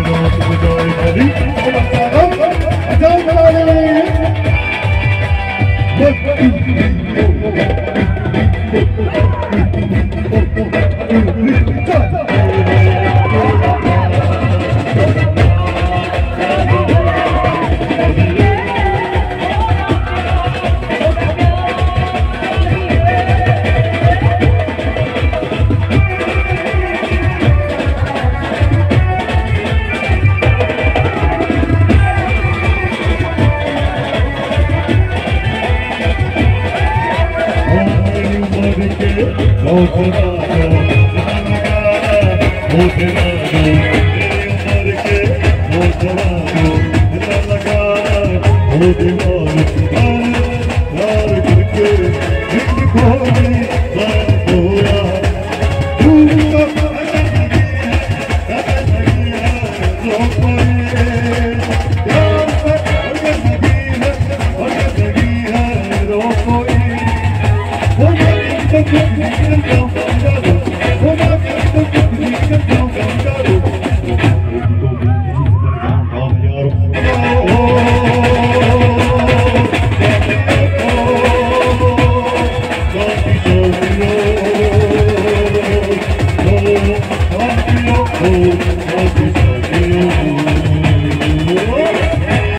Thank you. لڳا Thank you.